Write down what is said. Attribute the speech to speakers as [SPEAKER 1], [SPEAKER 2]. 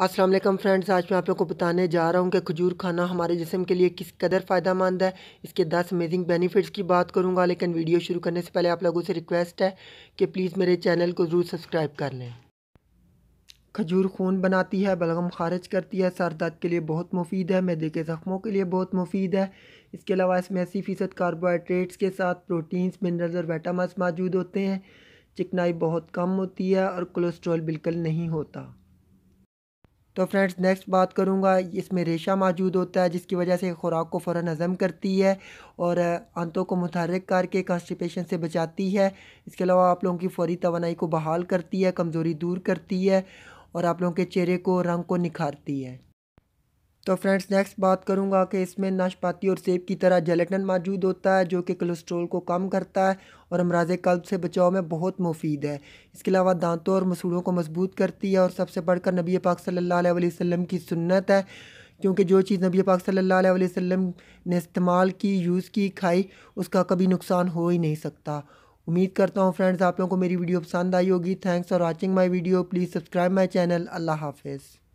[SPEAKER 1] السلام علیکم فرینڈز، آج میں آپ لوگوں کو بتانے جا رہا ہوں کہ کھجور کھانا ہمارے جسم کے لیے کس قدر فائدہ مند ہے۔ اس کے دس امیزنگ بینیفٹس کی بات کروں گا، لیکن ویڈیو شروع کرنے سے پہلے آپ لوگوں سے ریکویسٹ ہے کہ پلیز میرے چینل کو ضرور سبسکرائب کر لیں۔ کھجور خون بناتی ہے، بلغم خارج کرتی ہے، سر درد کے لیے بہت مفید ہے، میدے کے زخموں کے لیے بہت مفید ہے۔ اس کے علاوہ اس میں اسی فیصد کاربوہائیڈریٹس کے ساتھ پروٹینز منرلز اور ویٹامنس موجود ہوتے ہیں۔ چکنائی بہت کم ہوتی ہے اور کولیسٹرول بالکل نہیں ہوتا۔ تو فرینڈز نیکسٹ بات کروں گا، اس میں ریشہ موجود ہوتا ہے، جس کی وجہ سے خوراک کو فوراً ہضم کرتی ہے اور انتوں کو متحرک کر کے کانسٹیپیشن سے بچاتی ہے۔ اس کے علاوہ آپ لوگوں کی فوری توانائی کو بحال کرتی ہے، کمزوری دور کرتی ہے اور آپ لوگوں کے چہرے کو، رنگ کو نکھارتی ہے۔ تو فرینڈز نیکسٹ بات کروں گا کہ اس میں ناشپاتی اور سیب کی طرح جلیٹن موجود ہوتا ہے جو کہ کولسٹرول کو کم کرتا ہے اور امراض قلب سے بچاؤ میں بہت مفید ہے۔ اس کے علاوہ دانتوں اور مسوڑوں کو مضبوط کرتی ہے اور سب سے بڑھ کر نبی پاک صلی اللہ علیہ وسلم کی سنت ہے۔ کیونکہ جو چیز نبی پاک صلی اللہ علیہ وسلم نے استعمال کی یوز کی، کھائی، اس کا کبھی نقصان ہو ہی نہیں سکتا۔ امید کرتا ہوں فرینڈز، آپ لوگوں کو میری ویڈیو پسند آئی ہوگی۔ Thanks for watching my video please subscribe my channel اللہ حافظ۔